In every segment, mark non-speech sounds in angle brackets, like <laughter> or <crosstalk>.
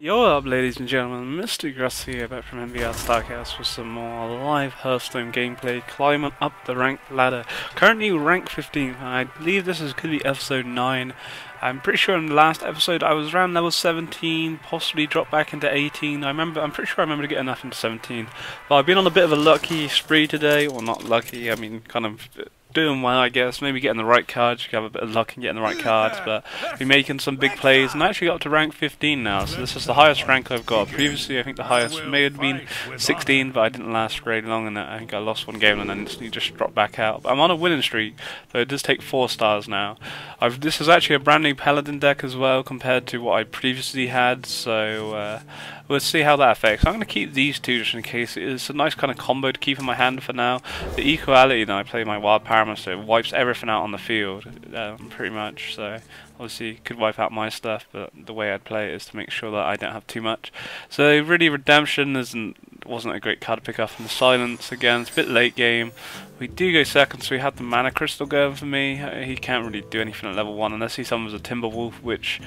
Yo up ladies and gentlemen, Mr. Big Russ here back from MBR Starcast with some more live Hearthstone gameplay, climbing up the rank ladder. Currently rank 15, I believe this is could be episode 9. I'm pretty sure in the last episode I was around level 17, possibly dropped back into 18. I remember, I'm pretty sure I remember getting up into 17. But I've been on a bit of a lucky spree today, or not lucky, I mean kind of doing well, I guess. Maybe getting the right cards. You have a bit of luck in getting the right cards, but be making some big plays. And I actually got up to rank 15 now, so this is the highest rank I've got. Previously, I think the highest may have been 16, but I didn't last very long, and I think I lost one game and then instantly just dropped back out. But I'm on a winning streak, so it does take four stars now. I've, this is actually a brand new Paladin deck as well compared to what I previously had, so. Uh, We'll see how that affects. I'm going to keep these two just in case. It's a nice kind of combo to keep in my hand for now. The equality that I play my Wild Pyromancer it wipes everything out on the field, um, pretty much. So obviously could wipe out my stuff, but the way I'd play it is to make sure that I don't have too much. So really, Redemption isn't wasn't a great card to pick up from the Silence again. It's a bit late game. We do go second, so we have the Mana Crystal going for me. Uh, he can't really do anything at level 1 unless he summons a Timberwolf, which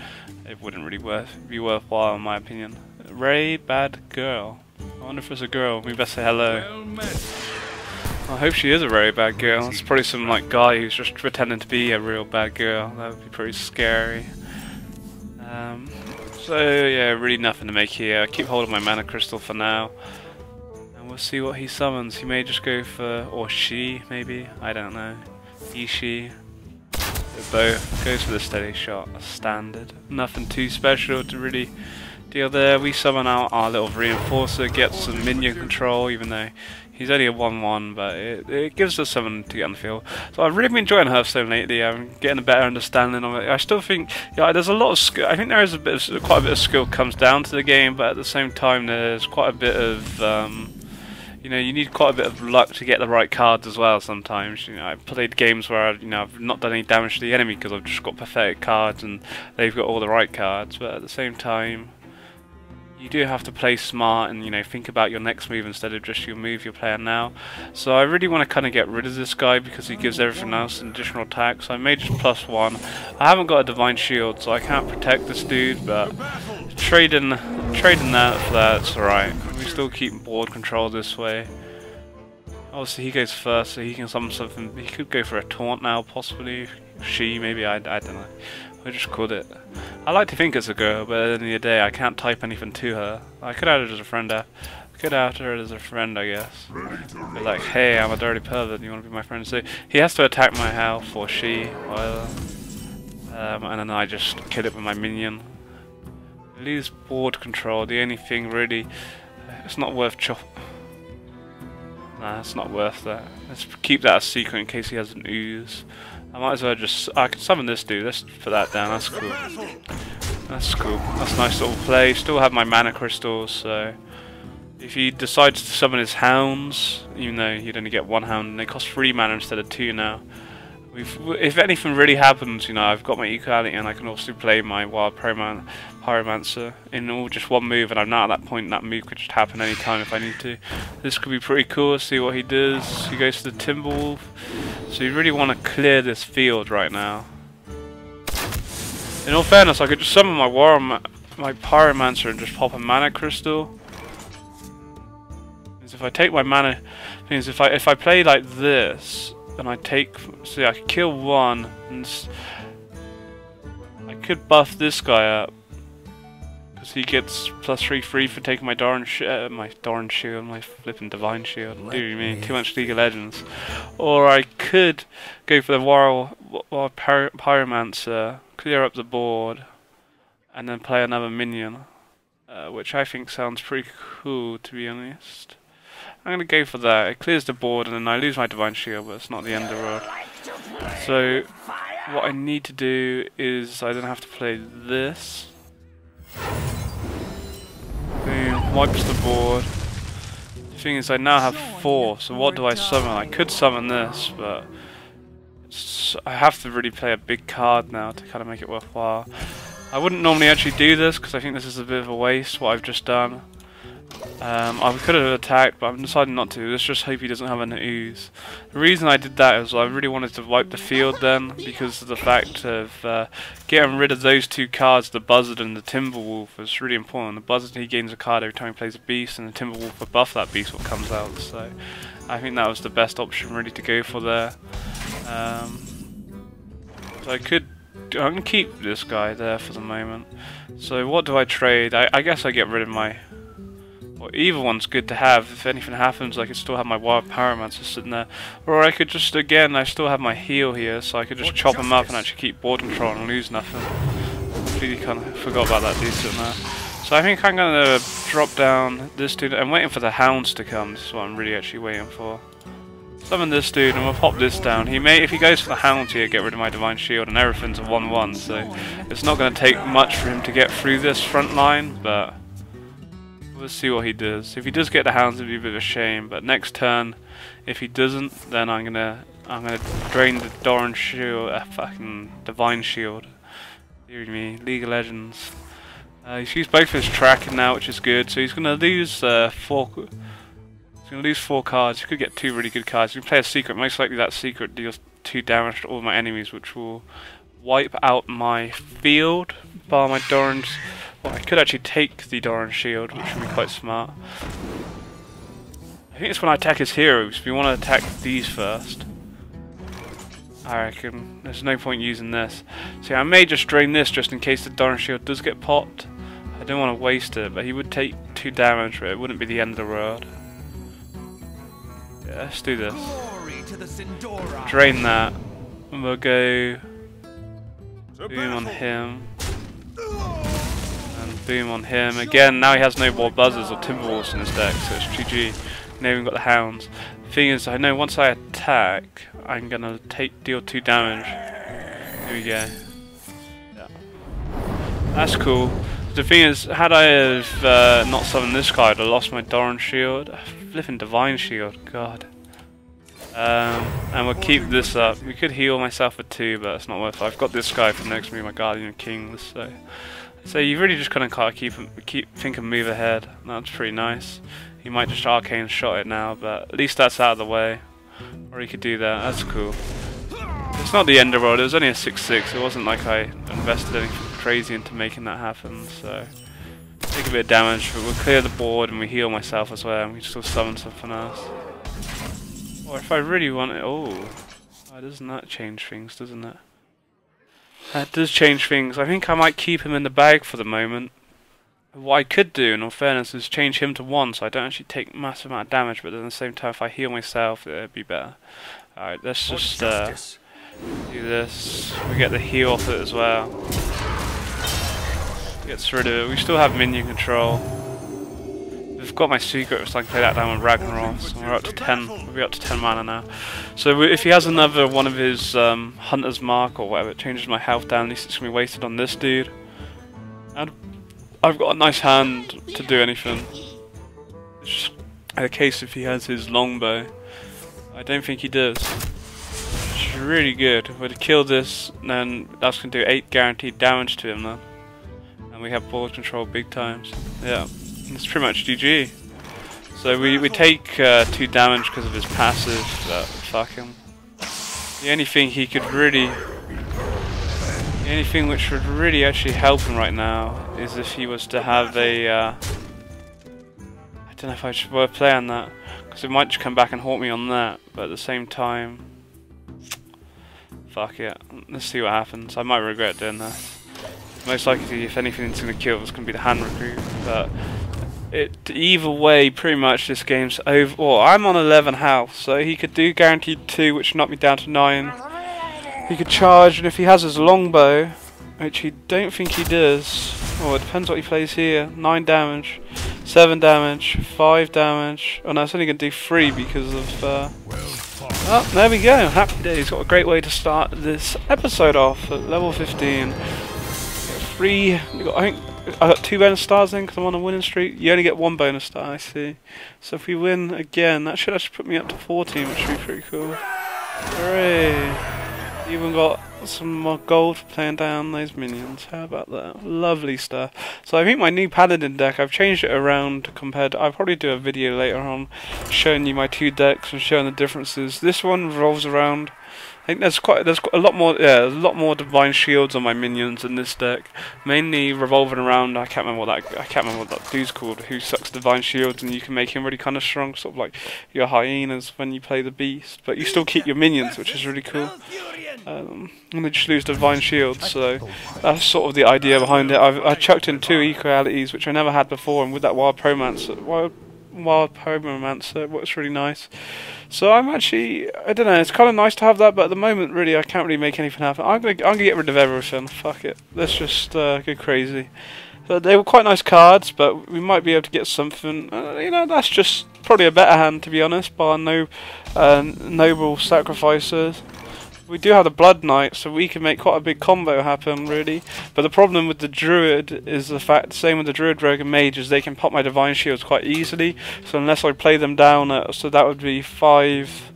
it wouldn't really worth, be worthwhile in my opinion. Ray Bad Girl. I wonder if it's a girl. We best say hello. I hope she is a very bad girl. It's probably some like guy who's just pretending to be a real bad girl. That would be pretty scary. Um, so yeah, really nothing to make here. I keep hold of my mana crystal for now. And we'll see what he summons. He may just go for, or she maybe, I don't know. He, she. Both. Goes for the steady shot, standard. Nothing too special to really deal there. We summon out our little reinforcer, get some minion control, even though he's only a 1-1, but it, it, gives us something to get on the field. So I've really been enjoying Hearthstone lately. I'm getting a better understanding of it. I still think, yeah, there's a lot of skill. I think there is a bit, of, quite a bit of skill comes down to the game, but at the same time, there's quite a bit of. Um, you know, you need quite a bit of luck to get the right cards as well. Sometimes, you know, I've played games where I, you know I've not done any damage to the enemy because I've just got pathetic cards and they've got all the right cards. But at the same time, you do have to play smart and you know think about your next move instead of just your move you're playing now. So I really want to kind of get rid of this guy because he gives everything else an additional attack. So I made just plus one. I haven't got a divine shield, so I can't protect this dude. But trading trading that for that's alright. We still keep board control this way. Obviously he goes first, so he can summon something. He could go for a taunt now, possibly. She, maybe. I, I don't know. I just called it. I like to think it's a girl, but at the end of the day, I can't type anything to her. I could add her as a friend. I could add her as a friend, I guess. Be like, hey, I'm a dirty pervert. You want to be my friend? So he has to attack my house, or she, whatever. Um, and then I just kill it with my minion. Lose board control. The only thing really, it's not worth chop. Nah, it's not worth that. Let's keep that a secret in case he has an ooze. I might as well just... I can summon this dude. Let's put that down. That's cool. That's cool. That's nice little play. Still have my mana crystals, so... If he decides to summon his hounds, even though he'd only get one hound, and they cost three mana instead of two now. If anything really happens, you know, I've got my equality and I can also play my wild Pyroman pyromancer in all just one move, and I'm not at that point. That move could just happen anytime if I need to. This could be pretty cool. See what he does. He goes to the Timberwolf. So you really want to clear this field right now. In all fairness, I could just summon my War my Pyromancer and just pop a Mana Crystal. If I take my mana, means if I if I play like this, and I take, see, I could kill one, and I could buff this guy up. Because he gets plus 3 free for taking my darn uh, my darn shield, my flipping divine shield. Do you mean too much League of Legends? Or I could go for the Pyr Pyromancer, clear up the board, and then play another minion. Uh, which I think sounds pretty cool, to be honest. I'm going to go for that. It clears the board, and then I lose my Divine Shield, but it's not the end of the world. So, what I need to do is I then have to play this. Boom, wipes the board. The thing is I now have four, so what do I summon? I could summon this, but I have to really play a big card now to kind of make it worthwhile. I wouldn't normally actually do this because I think this is a bit of a waste what I've just done. Um, I could have attacked, but I'm deciding not to. Let's just hope he doesn't have an ooze. The reason I did that is I really wanted to wipe the field then, because of the fact of uh, getting rid of those two cards, the Buzzard and the Timberwolf, was really important. The Buzzard, he gains a card every time he plays a beast, and the Timberwolf will buff that beast what comes out. So I think that was the best option really to go for there. Um, so I could I'm gonna keep this guy there for the moment. So what do I trade? I, I guess I get rid of my well, either one's good to have. If anything happens, I could still have my Wild Pyromancer sitting there. Or I could just, again, I still have my heal here, so I could just chop him up and actually keep board control and lose nothing. Completely kind of forgot about that dude sitting there. So I think I'm going to drop down this dude. I'm waiting for the hounds to come. This is what I'm really actually waiting for. Summon this dude and we'll pop this down. He may, if he goes for the hounds here, get rid of my Divine Shield and everything's a 1-1, so it's not going to take much for him to get through this front line, but See what he does. If he does get the hounds, it'd be a bit of a shame. But next turn, if he doesn't, then I'm gonna I'm gonna drain the Doran shield, uh, fucking divine shield. Hear me, League of Legends. Uh, he's used both of his tracking now, which is good. So he's gonna lose uh, four. He's gonna lose four cards. He could get two really good cards. He can play a secret. Most likely that secret deals two damage to all my enemies, which will wipe out my field, bar my Doran's well, I could actually take the Doran shield, which would be quite smart. I think it's when I attack his heroes. We want to attack these first. I reckon. There's no point using this. See, I may just drain this just in case the Doran shield does get popped. I don't want to waste it, but he would take two damage, but it wouldn't be the end of the world. Yeah, let's do this. Drain that. And we'll go boom on him boom on him. Again, now he has no more buzzards or timberwolves in his deck, so it's GG. Now we've got the hounds. Thing is, I know once I attack, I'm gonna take deal two damage. Here we go. Yeah. That's cool. The thing is, had I have uh, not summoned this card, I lost my Doran shield. Flipping Divine Shield, god. Um, and we'll keep this up. We could heal myself for two, but it's not worth it. I've got this guy for next to me, my Guardian of Kings, so so you really just kind of keep keep think and move ahead. That's pretty nice. He might just arcane shot it now, but at least that's out of the way. Or he could do that. That's cool. It's not the end of the world. It was only a 6-6. It wasn't like I invested anything crazy into making that happen. So take a bit of damage, but we'll clear the board and we heal myself as well. And we still summon something else. Or if I really want it, oh, doesn't that change things, doesn't it? That does change things. I think I might keep him in the bag for the moment. What I could do, in all fairness, is change him to 1 so I don't actually take massive amount of damage, but at the same time if I heal myself, it'd be better. Alright, let's just uh, do this. We get the heal off it as well. Gets rid of it. We still have minion control. I've got my secret, so I can play that down with Ragnaros. So we're up to 10. We'll be up to 10 mana now. So if he has another one of his um, Hunter's Mark or whatever, it changes my health down. At least it's to be wasted on this dude. And I've got a nice hand to do anything. It's just a case if he has his longbow. I don't think he does. It's really good. If we kill this, then that's to do 8 guaranteed damage to him then. And we have board control big times. Yeah. It's pretty much GG. So we, we take uh, 2 damage because of his passive, but fuck him. The only thing he could really... The only thing which would really actually help him right now is if he was to have a... Uh, I don't know if I should play on that, because it might just come back and haunt me on that, but at the same time... Fuck it. Let's see what happens. I might regret doing that. Most likely, if anything, it's going to kill, it's going to be the hand recruit, but it either way, pretty much this game's over. Well, I'm on 11 health, so he could do guaranteed 2, which knocked me down to 9. He could charge, and if he has his longbow, which he don't think he does, well, it depends what he plays here. 9 damage, 7 damage, 5 damage. Oh no, it's only going to do 3 because of... Uh... Oh, there we go. Happy days. Got a great way to start this episode off at level 15. Three, I think I got two bonus stars then because I'm on a winning streak. You only get one bonus star, I see. So if we win again, that should actually put me up to 14, which would be pretty cool. Hooray! Even got some more gold for playing down those minions. How about that? Lovely stuff. So I think my new paladin deck, I've changed it around compared. To, I'll probably do a video later on showing you my two decks and showing the differences. This one revolves around I think there's quite there's a lot more yeah a lot more divine shields on my minions in this deck. Mainly revolving around I can't remember what that I can't remember what that dude's called who sucks divine shields and you can make him really kind of strong, sort of like your hyenas when you play the beast, but you still keep your minions, which is really cool. Um, and they just lose divine shields, so that's sort of the idea behind it. I've I chucked in two equalities which I never had before, and with that wild promance, wild wild pyromancer it works really nice. So I'm actually, I don't know, it's kind of nice to have that, but at the moment, really, I can't really make anything happen. I'm gonna, I'm gonna get rid of everything. Fuck it. Let's just uh, go crazy. So they were quite nice cards, but we might be able to get something. Uh, you know, that's just probably a better hand, to be honest, bar no uh, noble sacrifices. We do have the Blood Knight, so we can make quite a big combo happen, really. But the problem with the Druid is the fact, same with the Druid, Rogue, and Mage, is they can pop my Divine Shields quite easily. So unless I play them down, at, so that would be 5,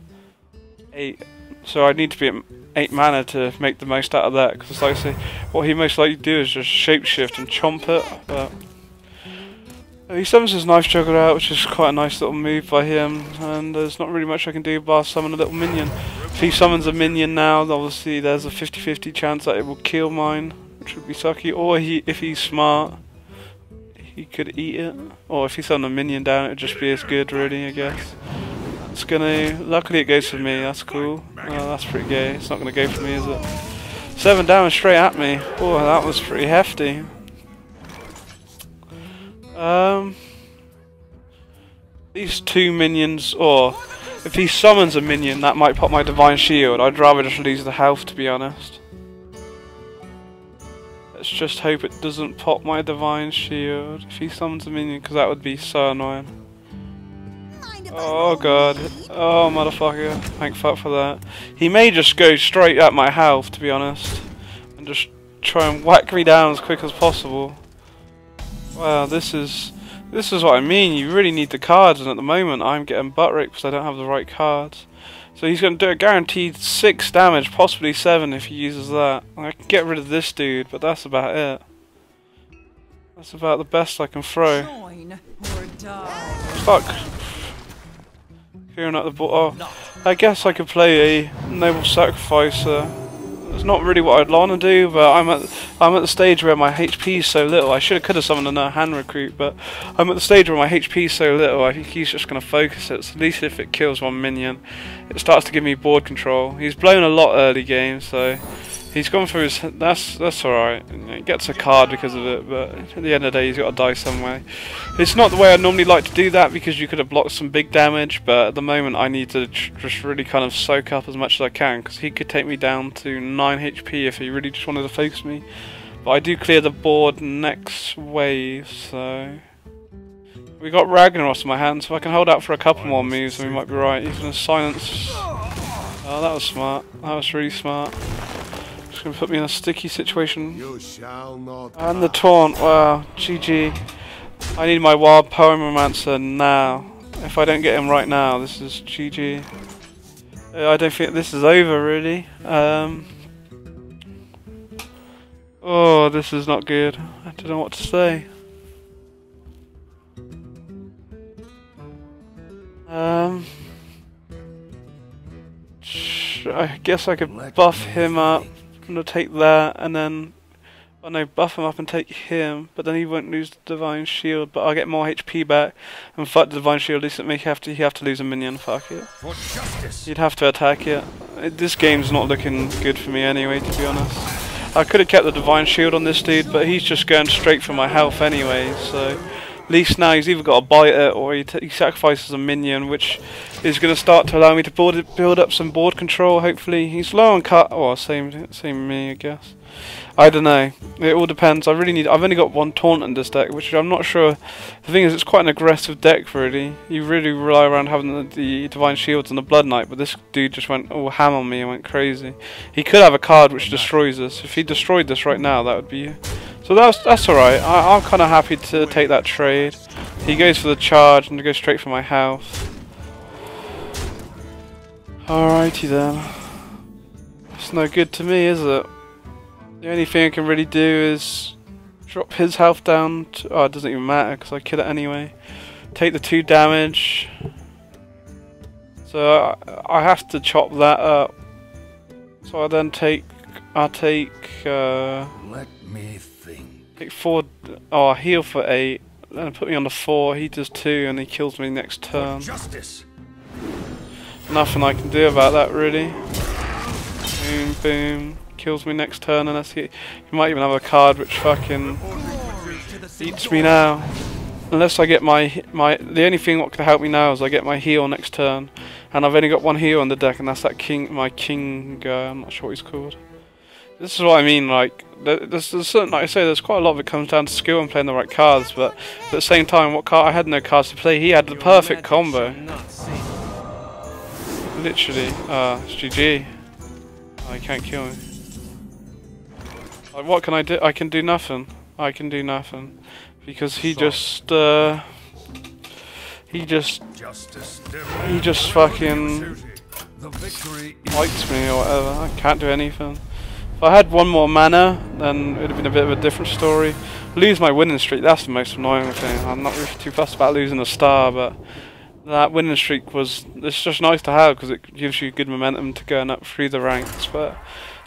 8. So I need to be at 8 mana to make the most out of that. Because like I say, what he most likely do is just shapeshift and chomp it. But Uh, he summons his knife juggler out, which is quite a nice little move by him, and there's not really much I can do bar summon a little minion. If he summons a minion now, obviously there's a 50-50 chance that it will kill mine, which would be sucky, or he, if he's smart, he could eat it, or if he summons a minion down, it would just be as good, really, I guess. It's gonna, luckily it goes for me, that's cool. Oh, that's pretty gay, it's not gonna go for me, is it? 7 damage straight at me, oh, that was pretty hefty. Um, these two minions, or if he summons a minion, that might pop my divine shield. I'd rather just lose the health, to be honest. Let's just hope it doesn't pop my divine shield. If he summons a minion, because that would be so annoying. Oh god. Oh motherfucker. Thank fuck for that. He may just go straight at my health, to be honest. And just try and whack me down as quick as possible. Wow, this is this is what I mean. You really need the cards, and at the moment I'm getting butt ripped because I don't have the right cards. So he's going to do a guaranteed six damage, possibly seven if he uses that. I can get rid of this dude, but that's about it. That's about the best I can throw. Fuck. Clearing up the ball. Oh, I guess I could play a noble sacrificer. It's not really what I'd want to do, but I'm at I'm at the stage where my HP is so little. I should have could have summoned another hand recruit, but I'm at the stage where my HP is so little. I think he's just going to focus it. So at least if it kills one minion, it starts to give me board control. He's blown a lot early game, so He's gone for his. That's that's all right. He gets a card because of it, but at the end of the day, he's got to die somewhere. It's not the way I normally like to do that because you could have blocked some big damage, but at the moment, I need to just really kind of soak up as much as I can because he could take me down to 9 HP if he really just wanted to focus me. But I do clear the board next wave, so. We got Ragnaros in my hand, so I can hold out for a couple more moves we might be right. He's going to silence. Oh, that was smart. That was really smart. It's to put me in a sticky situation. And the taunt. Wow. GG. I need my wild pyromancer now. If I don't get him right now, this is GG. Uh, I don't think this is over, really. Um, oh, this is not good. I don't know what to say. Um, I guess I could buff him up. I'm gonna take that and then oh I know buff him up and take him, but then he won't lose the divine shield, but I'll get more HP back and fight the divine shield. At least it make have to he have to lose a minion. Fuck it. You'd have to attack it. This game's not looking good for me anyway, to be honest. I could have kept the divine shield on this dude, but he's just going straight for my health anyway. So least now he's either got a bite it or he, he sacrifices a minion, which is going to start to allow me to board, build up some board control. Hopefully, he's low on cut. Oh, same, same me, I guess. I don't know. It all depends. I really need. I've only got one taunt in this deck, which I'm not sure. The thing is, it's quite an aggressive deck, really. You really rely around having the, the divine shields and the blood knight, but this dude just went all ham on me and went crazy. He could have a card which destroys us. If he destroyed this right now, that would be so that's that's alright. I'm kind of happy to take that trade. He goes for the charge and goes straight for my house. Alrighty then. It's no good to me, is it? The only thing I can really do is drop his health down. To, oh, it doesn't even matter because I kill it anyway. Take the two damage. So I, I have to chop that up. So I then take, I take. Uh, Let me think. Take four. Oh, I heal for eight. Then put me on the four. He does two, and he kills me next turn. Justice. Nothing I can do about that, really. Boom, boom. Kills me next turn, and that's it. He might even have a card which fucking eats me now. Unless I get my my. The only thing what could help me now is I get my heal next turn, and I've only got one heal on the deck, and that's that king. My king. Uh, I'm not sure what he's called. This is what I mean. Like, there's, there's certain, like I say, there's quite a lot of it comes down to skill and playing the right cards. But at the same time, what card I had no cards to play. He had the perfect combo. Literally, uh, it's GG. Oh, he can't kill me. Like, what can I do? I can do nothing. I can do nothing because he just, uh, he just, he just fucking likes me or whatever. I can't do anything. If I had one more mana, then it would have been a bit of a different story. Lose my winning streak, that's the most annoying thing. I'm not really too fussed about losing a star, but that winning streak was it's just nice to have because it gives you good momentum to going up through the ranks. But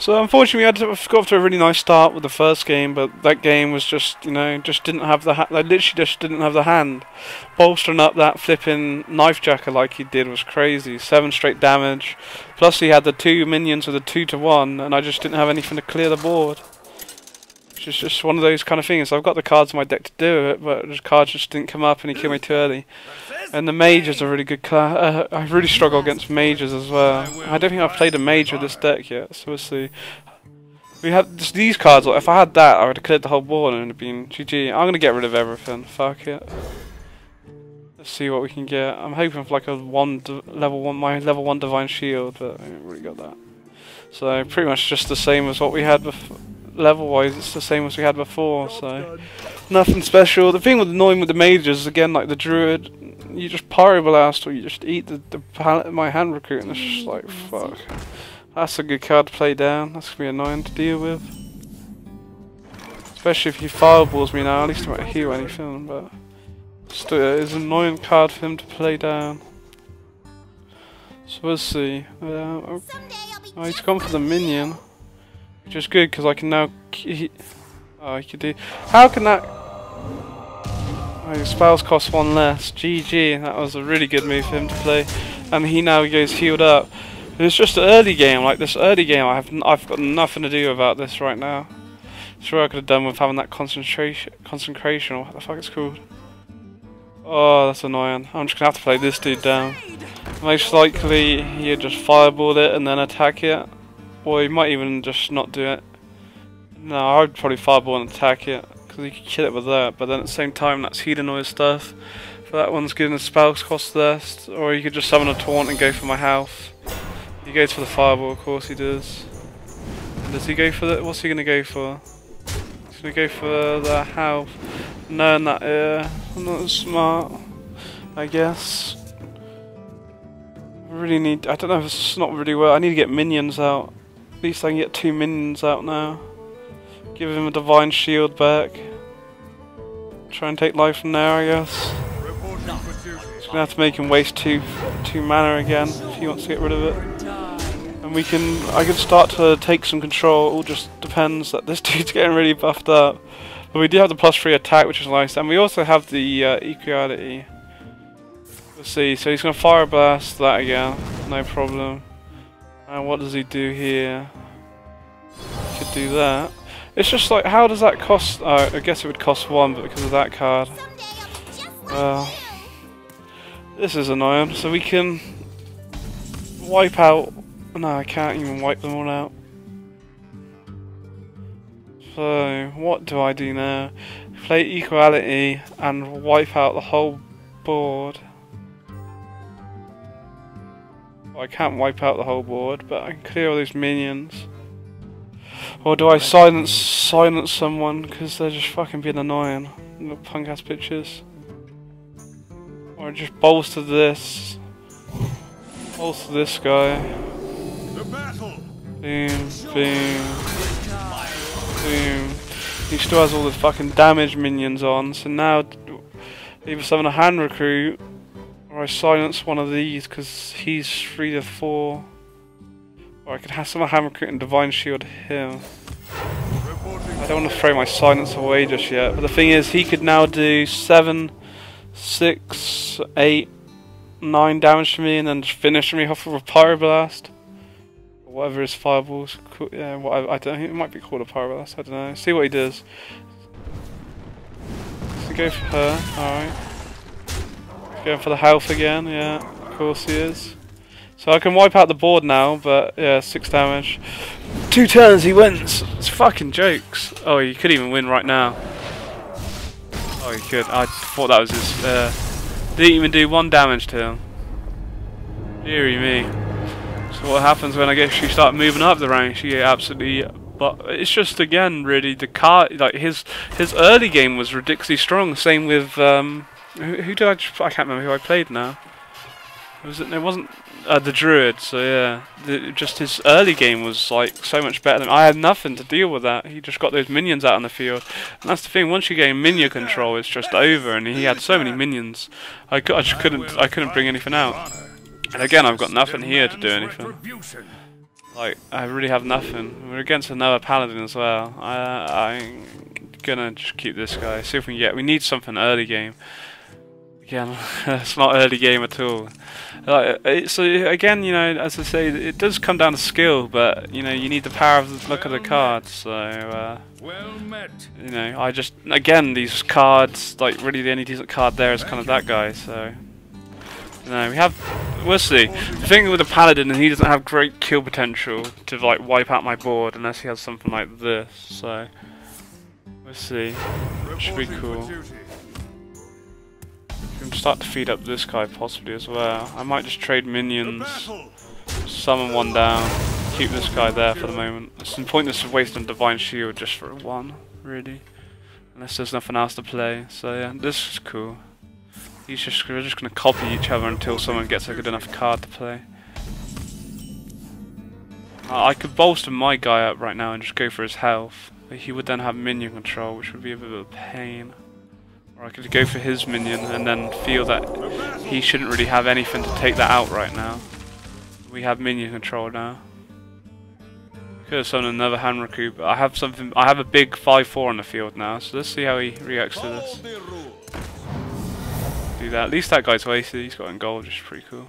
so unfortunately, we had to got off to a really nice start with the first game, but that game was just you know just didn't have the ha- they literally just didn't have the hand. Bolstering up that flipping knife jacker like he did was crazy. Seven straight damage, plus he had the two minions with a two to one, and I just didn't have anything to clear the board. It's just one of those kind of things. I've got the cards in my deck to do it, but the cards just didn't come up and he killed me too early. And the mage is a really good class. Uh, I really struggle against mages as well. I don't think I've played a mage with this deck yet, so we'll see. We have these cards. If I had that, I would have cleared the whole board and it would have been GG. I'm gonna get rid of everything. Fuck it. Let's see what we can get. I'm hoping for like a one level one, my level one divine shield, but I haven't really got that. So pretty much just the same as what we had before level wise it's the same as we had before so nothing special. The thing with annoying with the mages again like the druid you just pyroblast or you just eat the, the my hand recruit and it's just like fuck. That's a good card to play down. That's gonna be annoying to deal with. Especially if he fireballs me now at least I won't heal anything but still it's an annoying card for him to play down. So we'll see. Uh, oh, oh he's gone for the minion which is good because I can now. Oh, I could do. How can that? Oh, spells cost one less. GG. That was a really good move for him to play, and he now goes healed up. it's just an early game. Like this early game, I have I've got nothing to do about this right now. Sure, I could have done with having that concentration, concentration, or what the fuck it's called. Oh, that's annoying. I'm just gonna have to play this dude down. Most likely, he'll just fireball it and then attack it. Or he might even just not do it. No, I'd probably fireball and attack it, because he could kill it with that, but then at the same time that's healing all his stuff. For that one's giving a spells cost less, or you could just summon a taunt and go for my health. He goes for the fireball, of course he does. Does he go for the, what's he to go for? He's to go for the health. No, that ear. I'm not smart, I guess. I really need, I don't know if it's not really well, I need to get minions out. At least I can get two minions out now. Give him a divine shield back. Try and take life from there, I guess. Just gonna have to make him waste two two mana again if he wants to get rid of it. And we can I can start to take some control. It all just depends that this <laughs> dude's getting really buffed up. But we do have the plus three attack, which is nice, and we also have the uh, equality. Let's see. So he's gonna fire blast that again, no problem. And what does he do here? He could do that. It's just like, how does that cost? Oh, I guess it would cost one, but because of that card. Uh, this is annoying. So we can wipe out. No, I can't even wipe them all out. So, what do I do now? Play equality and wipe out the whole board. I can't wipe out the whole board, but I can clear all these minions. Or do I silence silence someone because they're just fucking being annoying? Little punk ass bitches. Or just bolster this. Bolster this guy. The battle Boom, boom, boom. He still has all the fucking damage minions on, so now either summon a hand recruit or I silence one of these because he's 3 to 4. Or I could have some hammer and divine shield him. I don't want to throw my silence away just yet, but the thing is, he could now do 7, 6, 8, 9 damage to me and then finish me off with a Pyroblast. Whatever his fireballs, yeah, what I, don't it might be called a Pyroblast, I don't know. See what he does. So go for her, alright. Going for the health again, yeah, of course he is. So I can wipe out the board now, but yeah, 6 damage. Two turns, he wins! It's fucking jokes. Oh, he could even win right now. Oh, he could. I thought that was his... Uh, didn't even do one damage to him. Deary me. So what happens when I guess you start moving up the ranks? You get absolutely... But it's just, again, really, the car Like, his his early game was ridiculously strong. Same with... Um, who, who did I... I can't remember who I played now. Was it? It wasn't uh, the druid. So yeah, the, just his early game was like so much better than I had nothing to deal with that. He just got those minions out on the field, and that's the thing. Once you gain minion control, it's just over. And he had so many minions, I, I just couldn't I couldn't bring anything out. And again, I've got nothing here to do anything. Like I really have nothing. We're against another paladin as well. I I'm gonna just keep this guy. See if we can get. We need something early game. Again, <laughs> it's not early game at all. Like, so again, you know, as I say, it does come down to skill, but you know, you need the power of the look of the cards. So, uh, you know, I just again these cards, like really the only decent card there is kind of that guy. So, you know, we have, we'll see. The thing with the paladin is he doesn't have great kill potential to like wipe out my board unless he has something like this. So, we'll see. Should be cool. Can start to feed up this guy possibly as well. I might just trade minions, summon one down, keep this guy there for the moment. It's pointless of wasting Divine Shield just for one, really. Unless there's nothing else to play. So yeah, this is cool. Just we're just gonna copy each other until someone gets a good enough card to play. Uh, I could bolster my guy up right now and just go for his health. But he would then have minion control, which would be a bit of a pain. Or I could go for his minion and then feel that he shouldn't really have anything to take that out right now. We have minion control now. Could have summoned another hand recruit, but I have something. I have a big 5-4 on the field now, so let's see how he reacts to this. Do that. At least that guy's wasted. He's got in gold, which is pretty cool.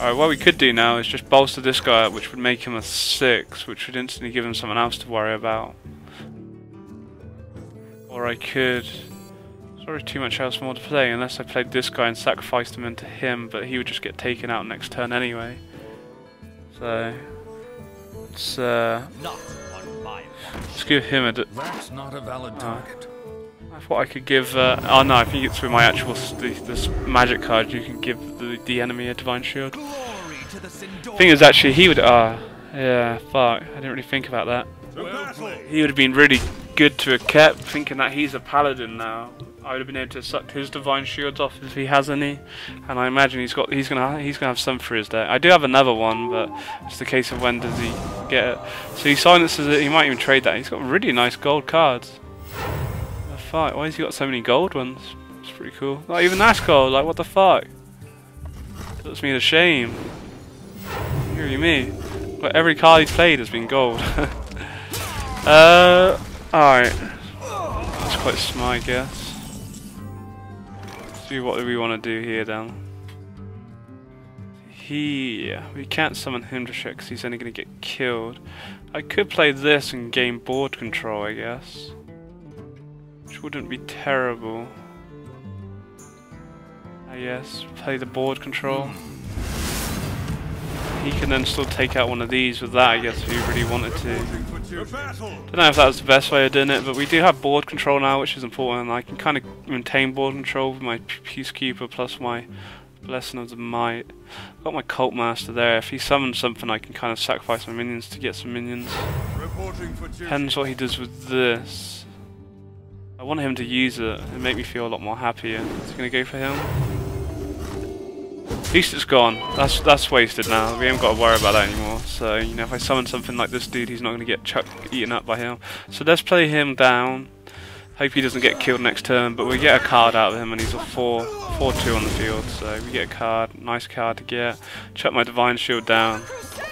Alright, what we could do now is just bolster this guy up, which would make him a 6, which would instantly give him someone else to worry about. Or I could Sorry, too much else more to play unless I played this guy and sacrificed him into him, but he would just get taken out next turn anyway. So let's uh, let's give him a. That's not a valid oh. target. I thought I could give. Uh, oh no, I think it's with my actual this magic card. You can give the the enemy a divine shield. Thing is, actually, he would. Ah, uh, yeah. Fuck, I didn't really think about that. He would have been really good to have kept, thinking that he's a paladin now. I would have been able to suck his divine shields off if he has any, and I imagine he's got he's gonna he's gonna have some for his deck. I do have another one, but it's the case of when does he get it. So he silences it. He might even trade that. He's got really nice gold cards. The fuck? Why has he got so many gold ones? It's pretty cool. Not even that's gold. Like what the fuck? Puts me to shame. Really me. But every card he's played has been gold. <laughs> uh, alright. That's quite smart, I guess see what we want to do here then. He, we can't summon him to because he's only going to get killed. I could play this and gain board control, I guess. Which wouldn't be terrible. I guess, play the board control. He can then still take out one of these with that, I guess, if he really wanted to. Don't know if that was the best way of doing it, but we do have board control now, which is important, and I can kind of maintain board control with my Peacekeeper plus my Blessing of the Might. I've got my Cult Master there. If he summons something, I can kind of sacrifice my minions to get some minions. Depends what he does with this. I want him to use it and make me feel a lot more happier. Is he going to go for him? At least it's gone. That's that's wasted now. We haven't got to worry about that anymore. So, you know, if I summon something like this dude, he's not going to get chucked, eaten up by him. So let's play him down. Hope he doesn't get killed next turn, but we get a card out of him and he's a 4 4-2 on the field. So we get a card, nice card to get. Chuck my Divine Shield down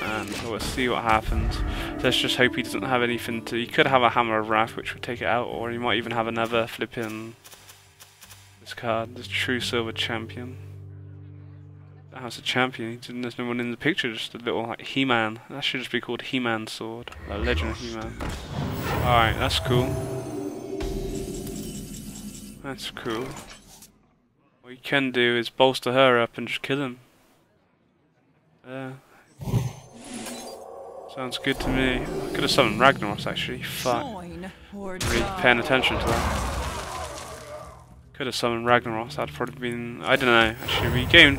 and we'll see what happens. Let's just hope he doesn't have anything to... He could have a Hammer of Wrath which would take it out, or he might even have another flipping... This card, this True Silver Champion. How's a champion? There's no one in the picture, just a little like He-Man. That should just be called He-Man sword. A Legend of He-Man. Alright, that's cool. That's cool. What you can do is bolster her up and just kill him. Yeah. Sounds good to me. I could have summoned Ragnaros actually. Fuck. Really paying attention to that. Could have summoned Ragnaros. That'd probably been. I don't know. Actually, we.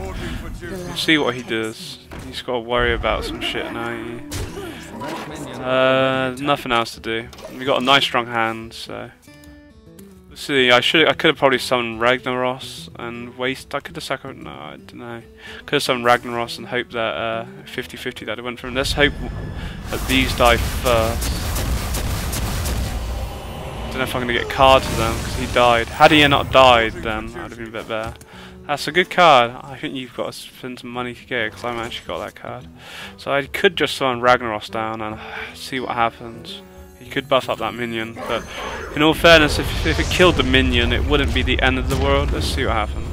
We'll see what he does. He's got to worry about some shit now. Uh, nothing else to do. We got a nice strong hand, so Let's see, I should I could have probably summoned Ragnaros and waste. I could have sacrificed. No, I don't know. Could have summoned Ragnaros and hope that 50-50 uh, that it went from. Let's hope that these die first. I don't know if I'm going to get cards to them because he died. Had he not died, then I'd have been a bit better. That's a good card. I think you've got to spend some money to get it because I've actually got that card. So I could just summon Ragnaros down and see what happens. You could buff up that minion, but in all fairness, if, if it killed the minion, it wouldn't be the end of the world. Let's see what happens.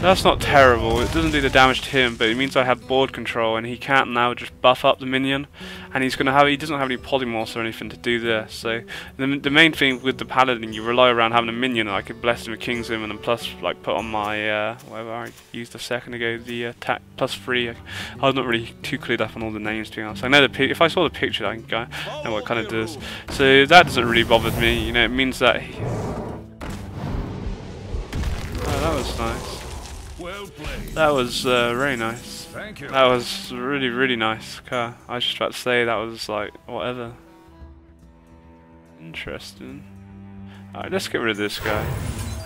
That's not terrible. It doesn't do the damage to him, but it means I have board control, and he can't now just buff up the minion. And he's gonna have he doesn't have any polymorphs or anything to do this. So the the main thing with the paladin, you rely around having a minion. I could bless him with King's Omen, and then plus like put on my uh, whatever I used a second ago, the attack plus three. I, was not really too clued up on all the names to be honest. I know the if I saw the picture, I can know what it kind of does. So that doesn't really bother me. You know, it means that. He, oh, that was nice. That was uh, very nice. That was really, really nice car. I was just about to say that was like whatever. Interesting. Alright, let's get rid of this guy.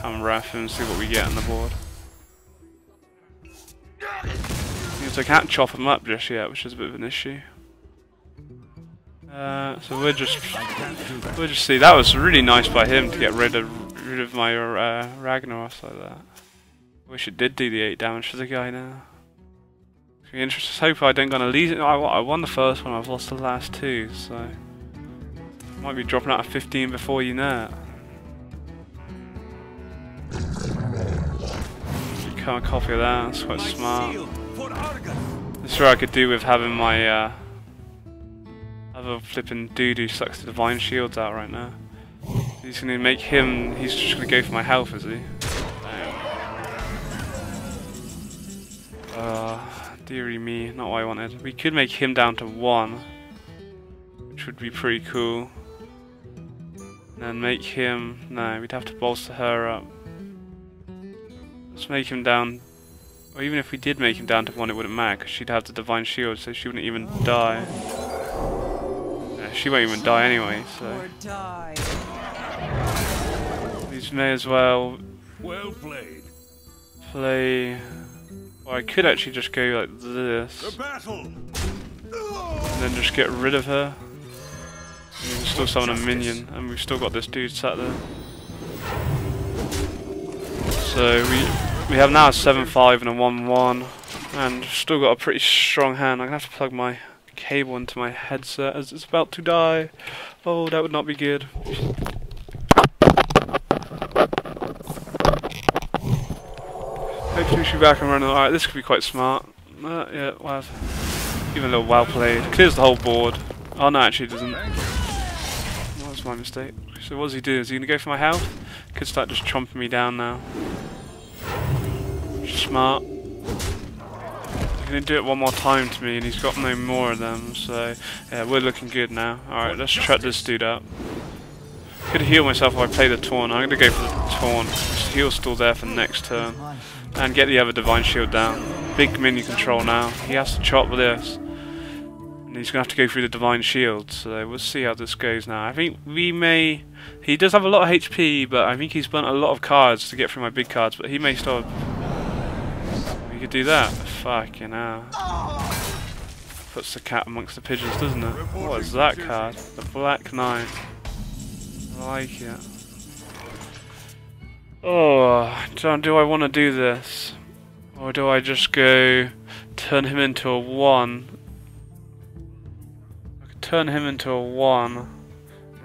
I'm Wrath and see what we get on the board. Because I can't chop him up just yet, which is a bit of an issue. Uh, so we'll just we'll just see. That was really nice by him to get rid of rid of my uh, Ragnaros like that. Wish it did do the 8 damage to the guy now. It's interesting. Hope I don't gonna lose it. I, I won the first one, I've lost the last two, so. Might be dropping out of 15 before you know it. Become a copy of that, that's quite smart. This is what I could do with having my uh, other flipping dude who sucks the divine shields out right now. He's gonna make him, he's just gonna go for my health, is he? Uh, dearie me, not what I wanted. We could make him down to one, which would be pretty cool. And then make him, no, we'd have to bolster her up. Let's make him down, or even if we did make him down to one, it wouldn't matter, because she'd have the Divine Shield, so she wouldn't even die. Yeah, she won't even die anyway, so... These may as well... Well played. Play... Or I could actually just go like this. And then just get rid of her. And we can still summon a minion, and we've still got this dude sat there. So we we have now a 7-5 and a 1-1, and still got a pretty strong hand. I'm gonna have to plug my cable into my headset as it's about to die. Oh, that would not be good. She'll be back and running. Alright, this could be quite smart. Uh, yeah, even a little well played. Clears the whole board. Oh no, actually it doesn't. That was my mistake. So what does he do? Is he going to go for my health? Could start just chomping me down now. Smart. He's going to do it one more time to me and he's got no more of them. So yeah, we're looking good now. Alright, let's shut this dude up. Could heal myself if I play the Taunt. I'm going to go for the Taunt. Heal's still there for next turn. And get the other Divine Shield down. Big mini control now. He has to chop this. And he's going to have to go through the Divine Shield. So we'll see how this goes now. I think we may... He does have a lot of HP, but I think he's burnt a lot of cards to get through my big cards. But he may still... we could do that. Fucking hell. Puts the cat amongst the pigeons, doesn't it? What is that card? The Black Knight. I like it. Oh, John, do I want to do this? Or do I just go turn him into a 1? I could turn him into a 1,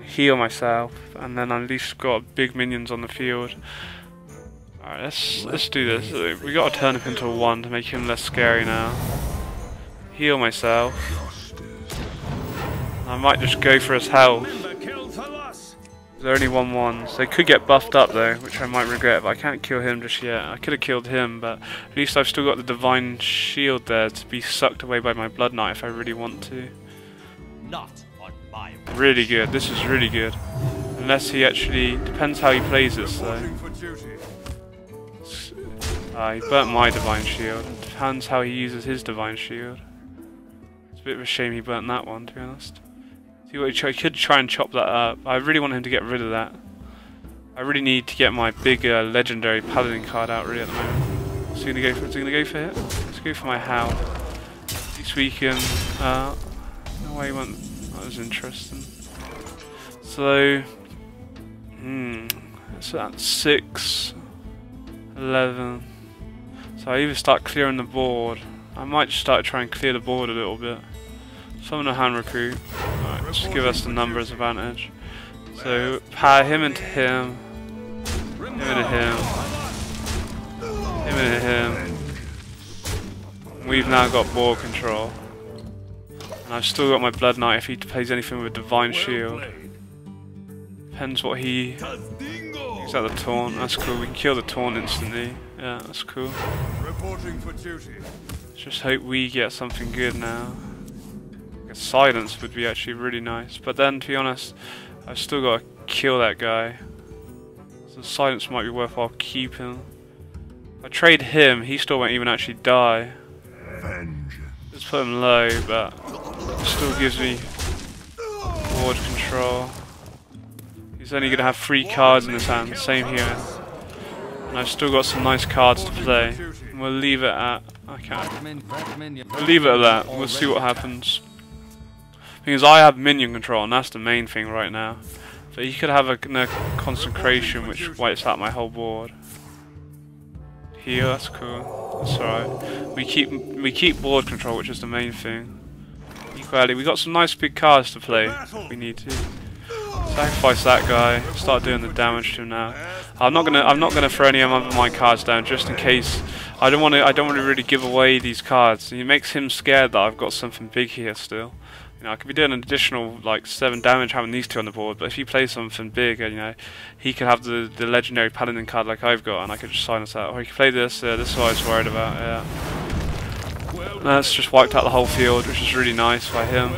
heal myself, and then at least got big minions on the field. Alright, let's, let's do this. We gotta turn him into a 1 to make him less scary now. Heal myself. I might just go for his health. They're only 1 1s. They could get buffed up though, which I might regret, but I can't kill him just yet. I could have killed him, but at least I've still got the Divine Shield there to be sucked away by my Blood Knight if I really want to. Not on my Really good. This is really good. Unless he actually... Depends how he plays this though. Uh, he burnt my Divine Shield. Depends how he uses his Divine Shield. It's a bit of a shame he burnt that one, to be honest. He could try and chop that up. I really want him to get rid of that. I really need to get my big uh, legendary paladin card out really at the moment. Is he gonna go for? Is he gonna go for it? Let's go for my how. This weekend. Uh, no way went. That was interesting. So, hmm, so that's six, eleven. So I either start clearing the board. I might just start trying to clear the board a little bit. Summon a hand recruit. Alright, just give us the numbers advantage. So power him into him. Him into him. Him into him. We've now got board control. And I've still got my Blood Knight if he plays anything with Divine Shield. Depends what he... Is that the taunt? That's cool. We can kill the taunt instantly. Yeah, that's cool. Reporting for duty. Let's just hope we get something good now. A silence would be actually really nice. But then, to be honest, I've still got to kill that guy. So silence might be worthwhile keeping. If I trade him, he still won't even actually die. Vengeance. Let's put him low, but it still gives me board control. He's only going to have three cards in his hand, same here. And I've still got some nice cards to play. And we'll leave it at... I can't. We'll leave it at that. We'll see what happens. Because I have minion control, and that's the main thing right now. But he could have a, a consecration which wipes out my whole board. Here, that's cool. That's alright. We keep we keep board control, which is the main thing. Equality. We got some nice big cards to play. We need to sacrifice that guy. Start doing the damage to him now. I'm not gonna I'm not gonna throw any of my cards down just in case. I don't want to I don't want to really give away these cards. It makes him scared that I've got something big here still. I could be doing an additional like seven damage having these two on the board, but if you play something big, you know, he could have the the legendary paladin card like I've got, and I could just silence that. Or he could play this. Uh, this is what I was worried about. Yeah. That's just wiped out the whole field, which is really nice by him.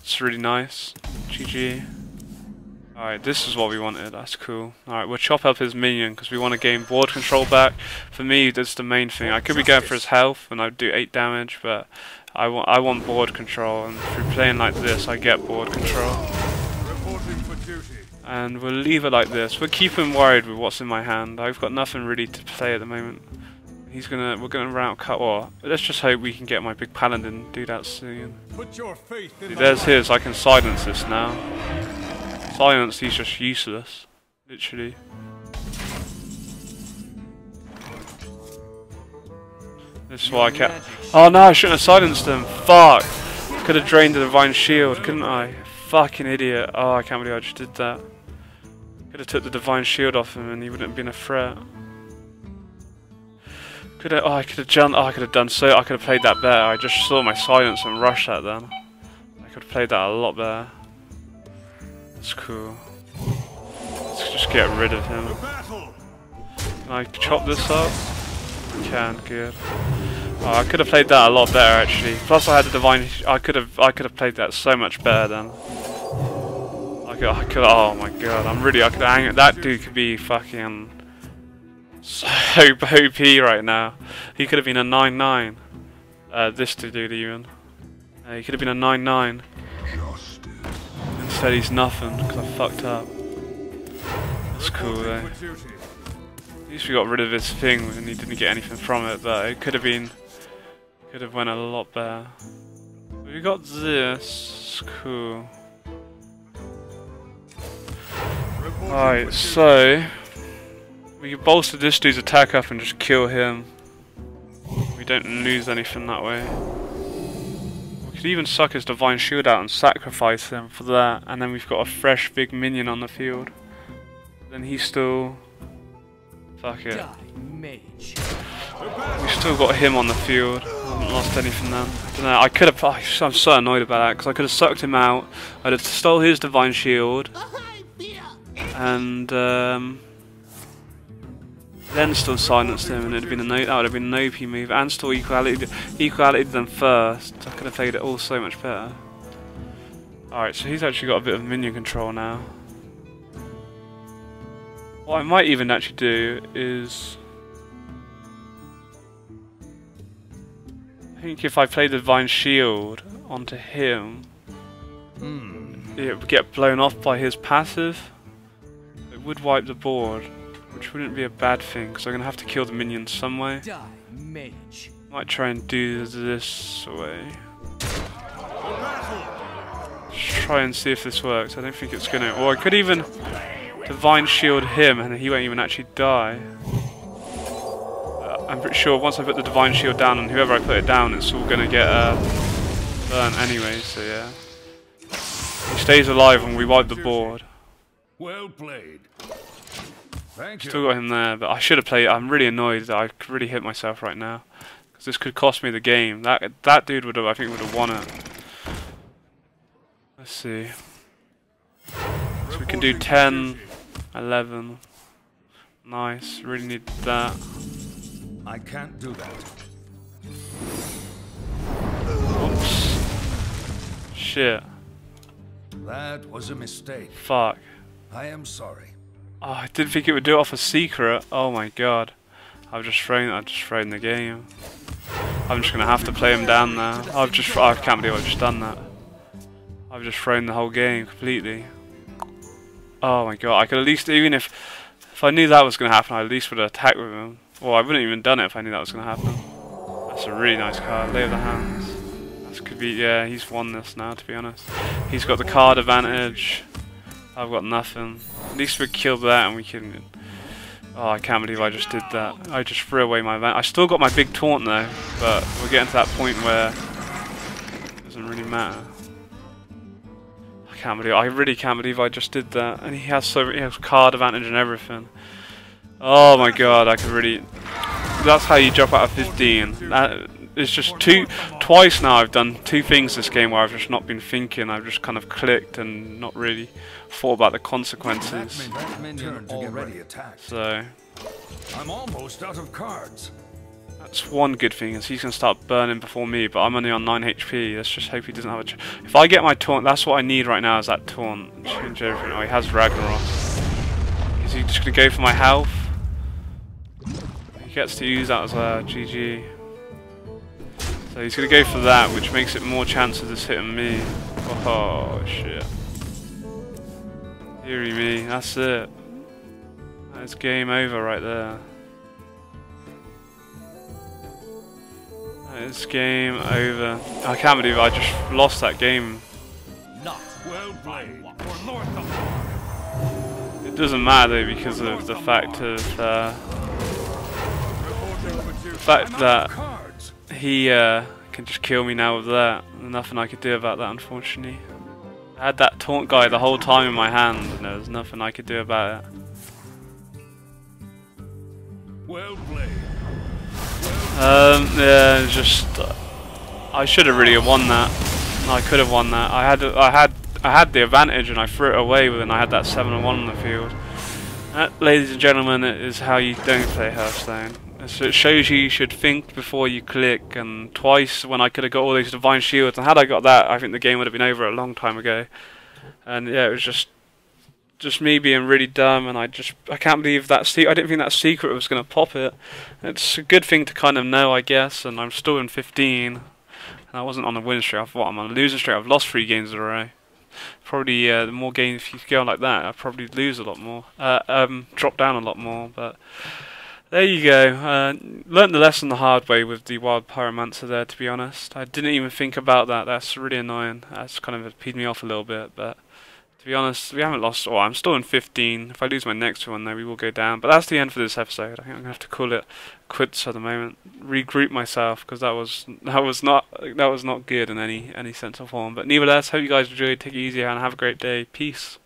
It's really nice. GG. Alright, this is what we wanted. That's cool. Alright, we'll chop up his minion because we want to gain board control back. For me, that's the main thing. I could be going for his health and I'd do 8 damage, but I want I want board control. And through playing like this, I get board control. Reporting for duty. And we'll leave it like this. We'll keep him worried with what's in my hand. I've got nothing really to play at the moment. He's gonna, we're gonna route cut or let's just hope we can get my big paladin do that soon. Put your faith in See, there's his, I can silence this now. Silence, he's just useless. Literally. This is why I kept. Oh no, I shouldn't have silenced him. Fuck! Could have drained the divine shield, couldn't I? Fucking idiot. Oh, I can't believe I just did that. Could have took the divine shield off him and he wouldn't have been a threat. Could have, oh, I could have done, oh, I could have done so, I could have played that better. I just saw my silence and rushed that then. I could have played that a lot better. That's cool. Let's just get rid of him. Can I chop this up? Can, good. Oh, I could have played that a lot better actually. Plus I had the divine, I could have, I could have played that so much better then. I could, I could, oh my god, I'm really, I could hang, that dude could be fucking so <laughs> OP right now. He could have been a 9-9. Uh, this dude even. Uh, he could have been a 9-9. Justice. Instead he's nothing, because I fucked up. That's cool though. Duty. least we got rid of his thing and he didn't get anything from it, but it could have been, could have went a lot better. We got this, cool. Alright, so we can bolster this dude's attack up and just kill him. We don't lose anything that way. We could even suck his divine shield out and sacrifice him for that, and then we've got a fresh big minion on the field. Then he's still. Fuck it. Die, mage. We still got him on the field. I haven't lost anything then. I don't know. I could have. I'm so annoyed about that because I could have sucked him out. I'd have stole his divine shield, and um, then still silenced him, and it'd have been a no. That would have been an OP move, and still equality equality them first. I could have played it all so much better. All right, so he's actually got a bit of minion control now. What I might even actually do is. I think if I play the Divine Shield onto him, hmm. it would get blown off by his passive. It would wipe the board, which wouldn't be a bad thing, because I'm going to have to kill the minions some way. Die. Might try and do this way. Just try and see if this works. I don't think it's going to. Or I could even Divine Shield him, and he won't even actually die. I'm pretty sure once I put the Divine Shield down, and whoever I put it down, it's all going to get uh, burnt anyway, so yeah. He stays alive and we wipe the board. Well played. Thank you. Still got him there, but I should have played. I'm really annoyed that I really hit myself right now because this could cost me the game. That that dude would have, I think, would have won it. Let's see. So we can do 10, 11. Nice. Really need that. I can't do that. Oops. Shit. That was a mistake. Fuck. I am sorry. Oh, I didn't think it would do it off a secret. Oh my god. I've just thrown. I've just thrown the game. I'm just gonna have to play him down now. I've just. I can't believe I've just done that. I've just thrown the whole game completely. Oh my god! I could at least, even if if I knew that was gonna happen, I at least would have attacked with him. Well, I wouldn't even done it if I knew that was gonna happen. That's a really nice card. Lay of the hands. That could be. Yeah, he's won this now. To be honest, he's got the card advantage. I've got nothing. At least we killed that and we can. Oh, I can't believe I just did that. I just threw away my van. I still got my big taunt though, but we're getting to that point where it doesn't really matter. I can't believe. I really can't believe I just did that. And he has so he has card advantage and everything. Oh my god, I could really. That's how you drop out of 15. That it's just two, twice now. I've done two things this game where I've just not been thinking. I've just kind of clicked and not really thought about the consequences. That minion already attacked. So I'm almost out of cards. that's one good thing is he's gonna start burning before me. But I'm only on 9 HP. Let's just hope he doesn't have a. Ch if I get my taunt, that's what I need right now. Is that taunt? Change everything. Oh, he has Ragnaros. Is he just gonna go for my health? He gets to use that as well. GG. So he's gonna go for that, which makes it more chance of this hitting me. Oh shit. Deary me, that's it. That's game over right there. That is game over. I can't believe I just lost that game. Not Well played. for North of It doesn't matter though because of the fact of uh, fact that he uh, can just kill me now with that. Nothing I could do about that, unfortunately. I had that taunt guy the whole time in my hand, and there was nothing I could do about it. Well played. Um, yeah, just uh, I should have really won that. I could have won that. I had, I had, I had the advantage, and I threw it away and I had that seven and one on the field. That, ladies and gentlemen, is how you don't play Hearthstone. So it shows you you should think before you click, and twice when I could have got all these divine shields, and had I got that, I think the game would have been over a long time ago. And yeah, it was just, just me being really dumb, and I just, I can't believe that. Se- I didn't think that secret was going to pop it. It's a good thing to kind of know, I guess, and I'm still in 15, and I wasn't on a winning streak. I thought I'm on a losing streak. I've lost three games in a row. Probably uh, the more games if you go on like that, I'd probably lose a lot more, uh, um, drop down a lot more, but. There you go. Uh, learned the lesson the hard way with the wild pyromancer there. To be honest, I didn't even think about that. That's really annoying. That's kind of peed me off a little bit. But to be honest, we haven't lost. Oh, I'm still in 15. If I lose my next one, though, we will go down. But that's the end for this episode. I think I'm gonna have to call it quits at the moment. Regroup myself because that was that was not that was not good in any any sense or form. But nevertheless, hope you guys enjoyed. Take it easy and have a great day. Peace.